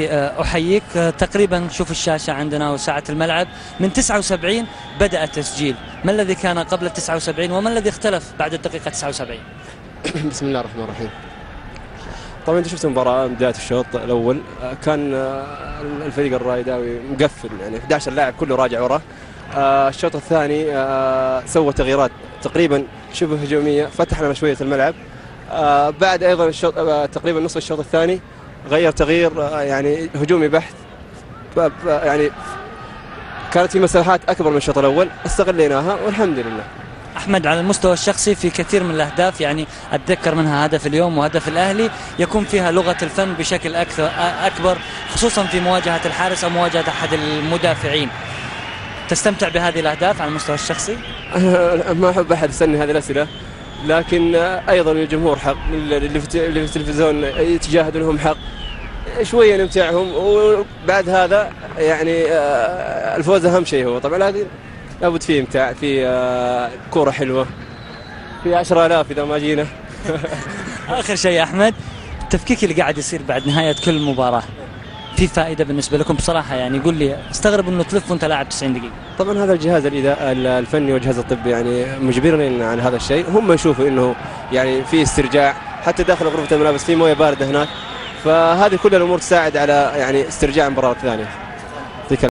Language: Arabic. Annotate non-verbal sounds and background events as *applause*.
أحييك. تقريبا شوف الشاشة عندنا وساعة الملعب. من 79 بدأ التسجيل. ما الذي كان قبل 79 وما الذي اختلف بعد الدقيقة 79 *coughs* بسم الله الرحمن الرحيم. طبعا أنت شفت المباراة بداية الشوط الأول. كان الفريق الرايداوي مقفل يعني 11 لاعب كله راجع وراه. الشوط الثاني سوى تغييرات. تقريبا شبه هجومية فتح لنا شوية الملعب بعد أيضا الشوط تقريبا نصف الشوط الثاني. غير تغيير يعني هجومي بحت. يعني كانت في مساحات أكبر من الشوط الأول استغليناها والحمد لله. أحمد على المستوى الشخصي في كثير من الأهداف يعني أتذكر منها هدف اليوم وهدف الأهلي يكون فيها لغة الفن بشكل أكثر أكبر خصوصا في مواجهة الحارس أو مواجهة أحد المدافعين. تستمتع بهذه الأهداف على المستوى الشخصي؟ *laughs* ما أحب أحد يسألني هذه الأسئلة. لكن أيضا الجمهور حق اللي في التلفزيون يتجاهدون لهم حق. شوية نمتعهم وبعد هذا يعني الفوز أهم شيء هو. طبعا لكن لابد فيه امتاع في كورة حلوة. في 10000 إذا ما جينا. *laughs* آخر شيء أحمد التفكيك اللي قاعد يصير بعد نهاية كل مباراة. في فائدة بالنسبة لكم بصراحة يعني. قول لي استغرب إنه تلف وأنت لاعب 90 دقيقة. طبعا هذا الجهاز الفني والجهاز الطبي يعني مجبرين على هذا الشيء. هم يشوفوا إنه يعني في استرجاع. حتى داخل غرفة الملابس في موية باردة هناك. فهذه كل الأمور تساعد على يعني استرجاع المباراه الثانية